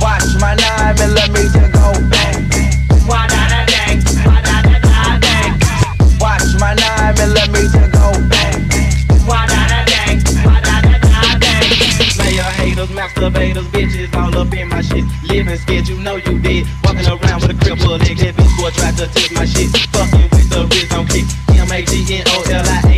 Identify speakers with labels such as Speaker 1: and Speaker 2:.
Speaker 1: Watch my nine millimeter go bang.
Speaker 2: Why da a dang, why da da dang,
Speaker 1: Watch my nine millimeter go bang.
Speaker 2: why da a dang, why da da dang.
Speaker 3: Player haters, masturbators, bitches all up in my shit. Living scared, you know you did. Walking around with a cripple leg, that bitch boy tried to take my shit. Fucking with the wrist on kick. M A G N O L I